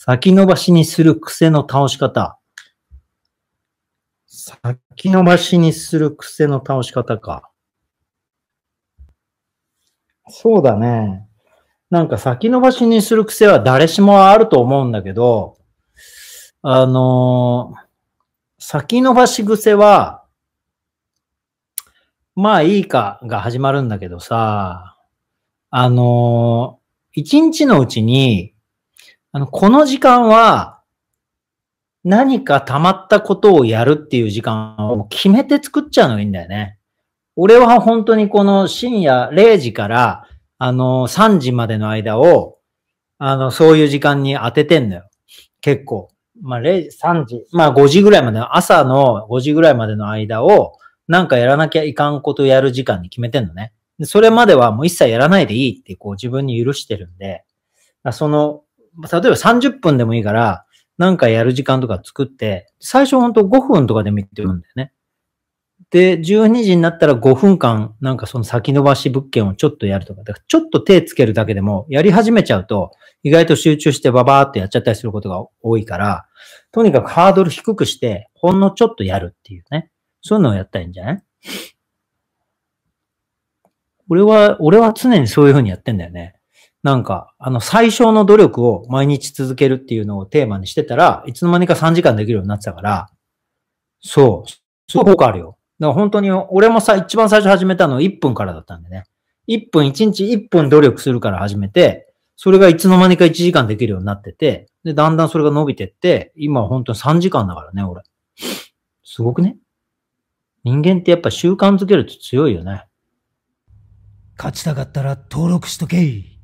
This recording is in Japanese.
先延ばしにする癖の倒し方。先延ばしにする癖の倒し方か。そうだね。なんか先延ばしにする癖は誰しもあると思うんだけど、あのー先延ばし癖は、まあいいかが始まるんだけどさ、あのー一日のうちに、あの、この時間は、何か溜まったことをやるっていう時間を決めて作っちゃうのがいいんだよね。俺は本当にこの深夜0時から、あの、3時までの間を、あの、そういう時間に当ててんのよ。結構。まあ、0時、3時、まあ5時ぐらいまでの、朝の5時ぐらいまでの間を、なんかやらなきゃいかんことやる時間に決めてんのね。それまではもう一切やらないでいいってこう自分に許してるんで、その、例えば30分でもいいから、なんかやる時間とか作って、最初ほんと5分とかでもいいって言うんだよね。で、12時になったら5分間、なんかその先延ばし物件をちょっとやるとか、だからちょっと手つけるだけでも、やり始めちゃうと、意外と集中してババーってやっちゃったりすることが多いから、とにかくハードル低くして、ほんのちょっとやるっていうね。そういうのをやったらいいんじゃない？俺は、俺は常にそういうふうにやってんだよね。なんか、あの、最小の努力を毎日続けるっていうのをテーマにしてたら、いつの間にか3時間できるようになってたから、そう、すごい効果あるよ。だから本当に、俺もさ、一番最初始めたの1分からだったんでね。1分、1日1分努力するから始めて、それがいつの間にか1時間できるようになってて、で、だんだんそれが伸びてって、今は本当に3時間だからね、俺。すごくね人間ってやっぱ習慣づけると強いよね。勝ちたかったら登録しとけい。